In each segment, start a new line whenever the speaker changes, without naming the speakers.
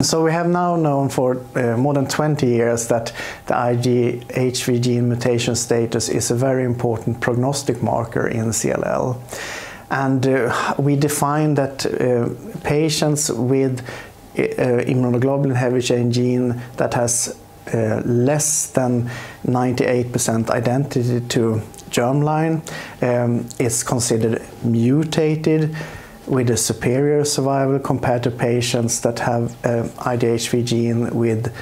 So we have now known for uh, more than 20 years that the IGHV gene mutation status is a very important prognostic marker in CLL. And uh, we define that uh, patients with uh, immunoglobulin heavy chain gene that has uh, less than 98% identity to germline um, is considered mutated with a superior survival compared to patients that have um, IGHV gene with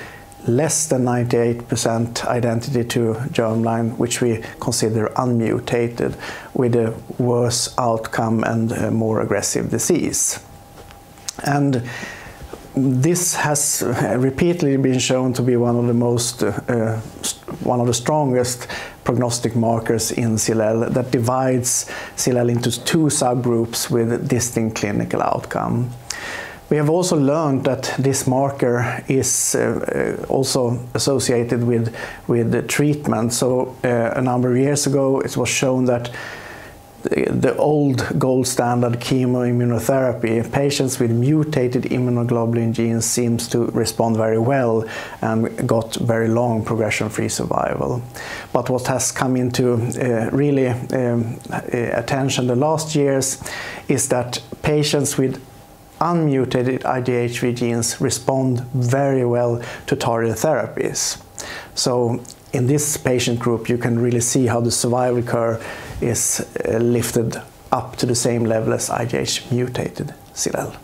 less than 98% identity to germline, which we consider unmutated, with a worse outcome and a more aggressive disease. And this has repeatedly been shown to be one of the most, uh, one of the strongest prognostic markers in CLL that divides CLL into two subgroups with distinct clinical outcome. We have also learned that this marker is uh, also associated with, with treatment. So uh, a number of years ago, it was shown that the old gold standard chemoimmunotherapy, patients with mutated immunoglobulin genes seems to respond very well and got very long progression-free survival. But what has come into uh, really um, uh, attention the last years is that patients with unmutated IGHV genes respond very well to targeted therapies. So in this patient group, you can really see how the survival curve is uh, lifted up to the same level as IDH mutated CLL.